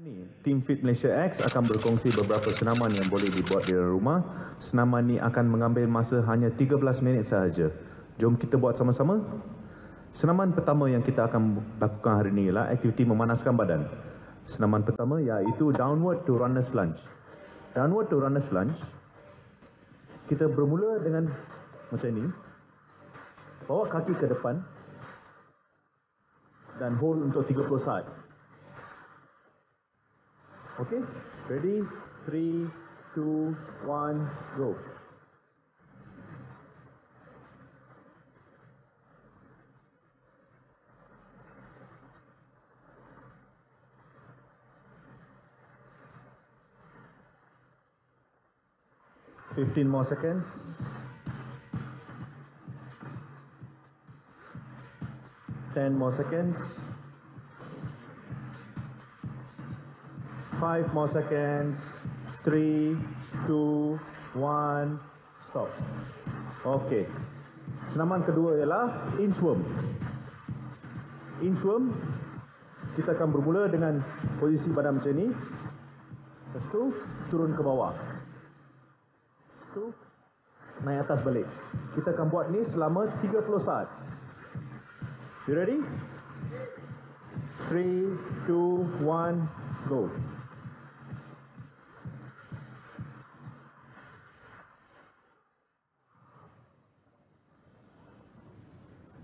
Ini, Team Fit Malaysia X akan berkongsi beberapa senaman yang boleh dibuat di rumah. Senaman ini akan mengambil masa hanya 13 minit sahaja. Jom kita buat sama-sama. Senaman pertama yang kita akan lakukan hari ini ialah aktiviti memanaskan badan. Senaman pertama iaitu downward to runner's lunge. Downward to runner's lunge. Kita bermula dengan macam ini. Bawa kaki ke depan dan hold untuk 30 saat. Okay, ready? Three, two, one, go. Fifteen more seconds. Ten more seconds. Five more seconds. Three, two, one, stop. Okay. Senaman kedua ialah inchworm. Inchworm, kita akan bermula dengan posisi badan macam ni. Lepas tu, turun ke bawah. Lepas tu, naik atas balik. Kita akan buat ni selama 30 saat. You ready? 3, 2, 1, go.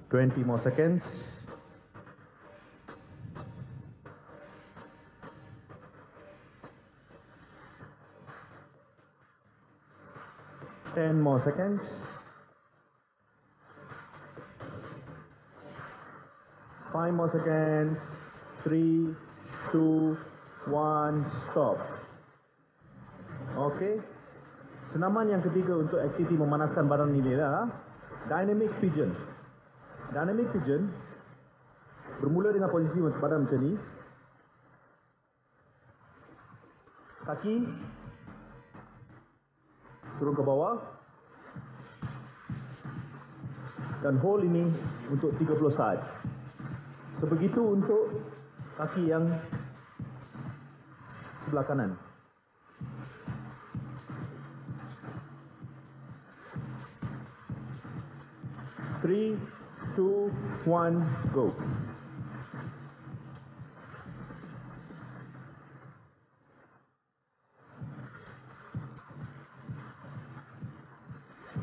Twenty more seconds. Ten more seconds. Five more seconds. Three, two, one, stop. Okay. Senaman yang ketiga untuk aktiviti memanaskan badan ini adalah dynamic pigeon. Dynamic pigeon bermula dengan posisi badan macam ni. Kaki turun ke bawah. Dan hold ini untuk 30 saat. Sebegitu untuk kaki yang sebelah kanan. Three, two, one, go.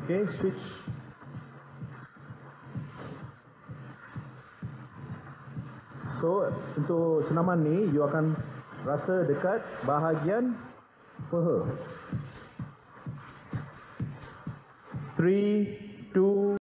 Okay, switch. So, untuk senaman ni, you akan rasa dekat bahagian peha. Three, two,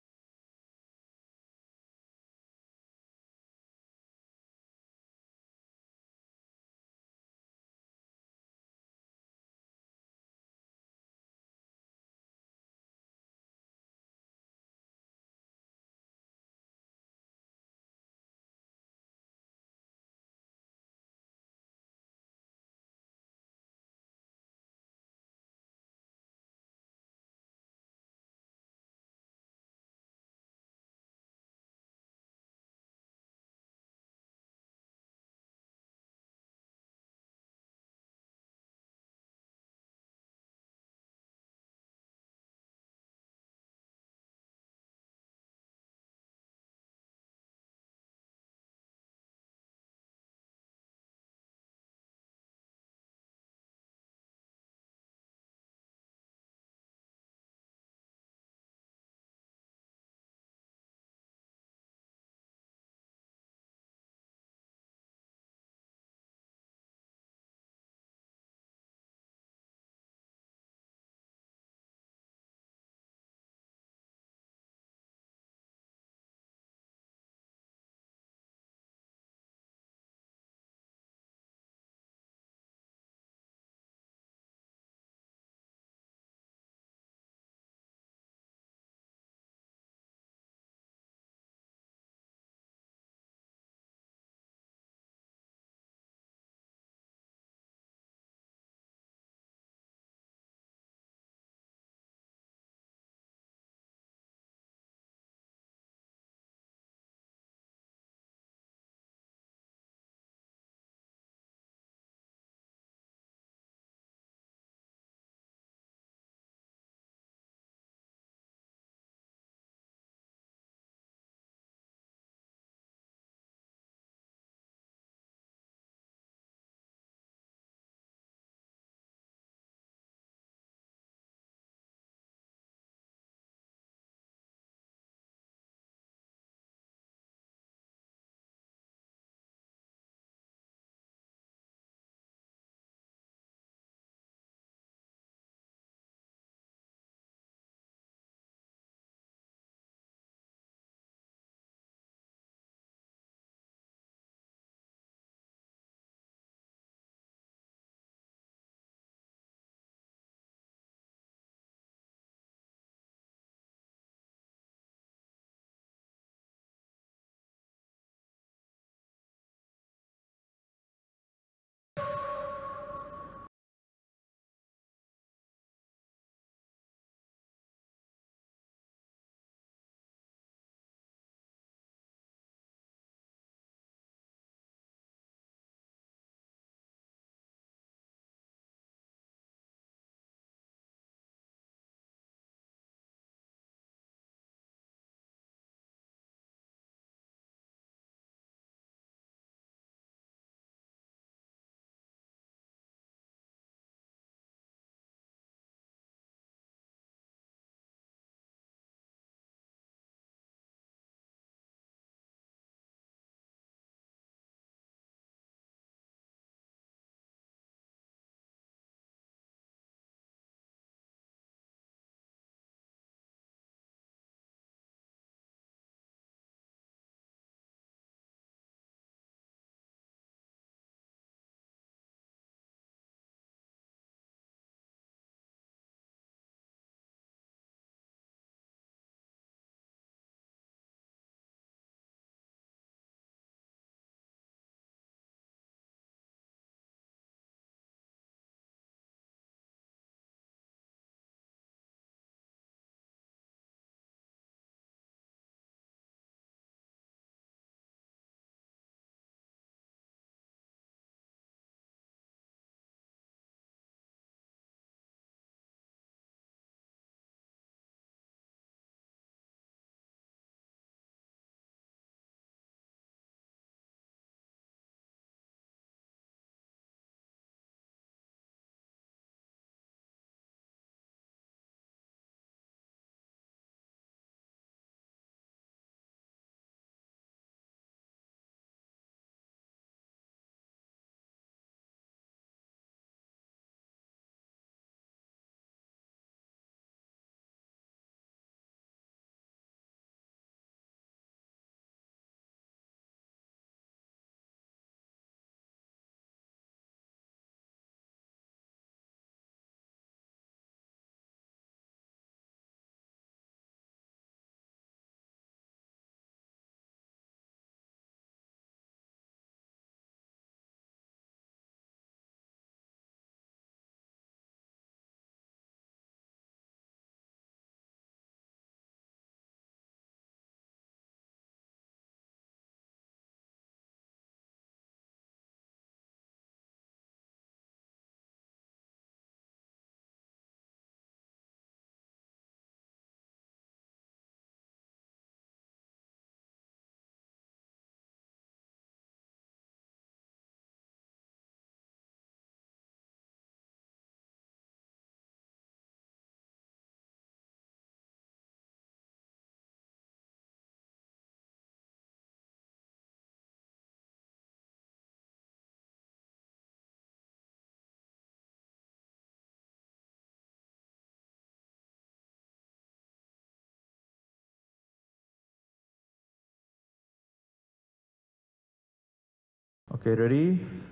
Okay, ready?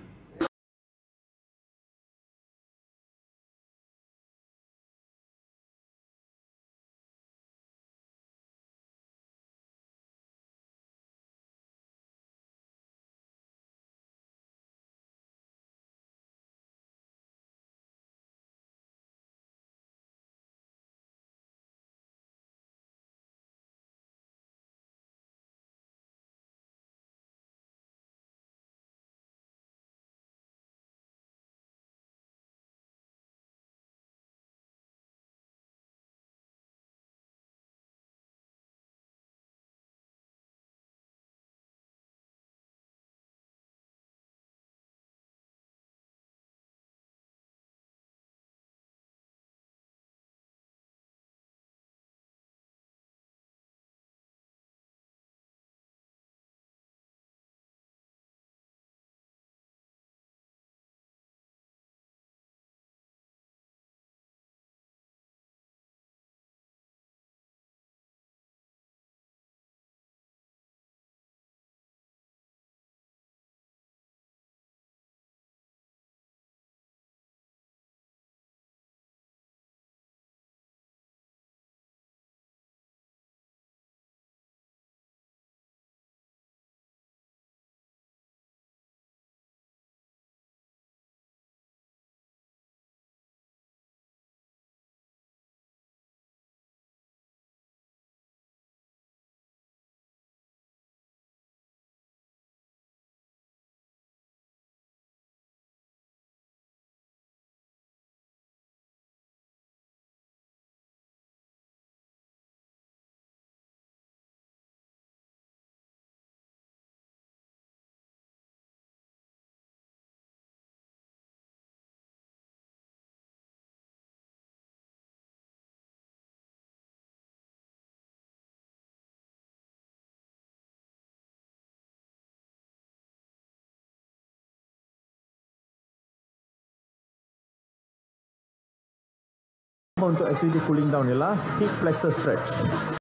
Untuk activity cooling down ialah hip flexor stretch.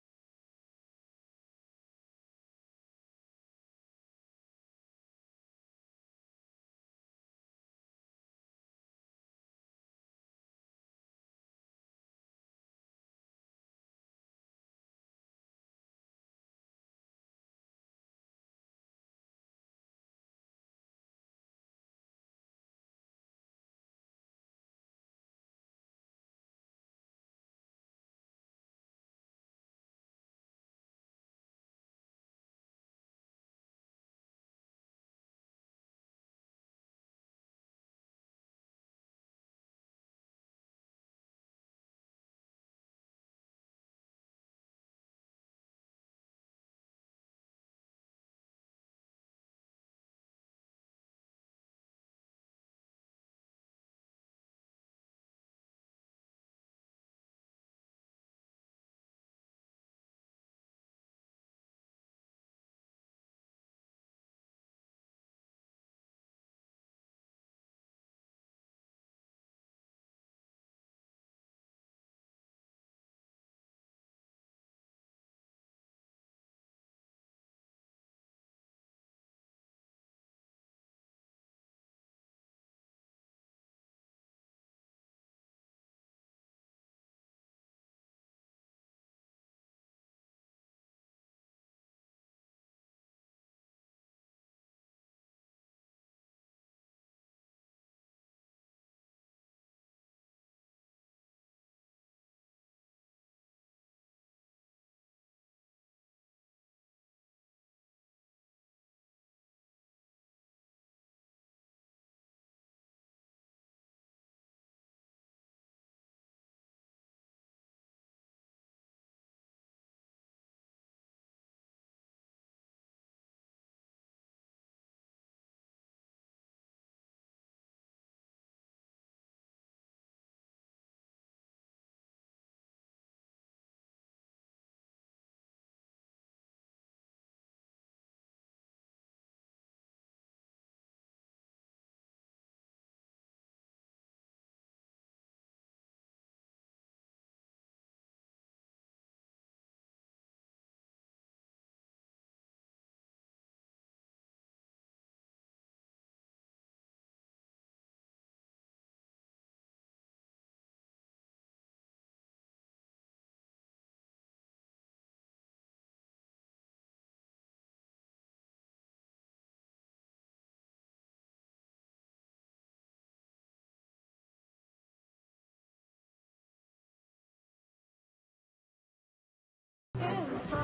inside.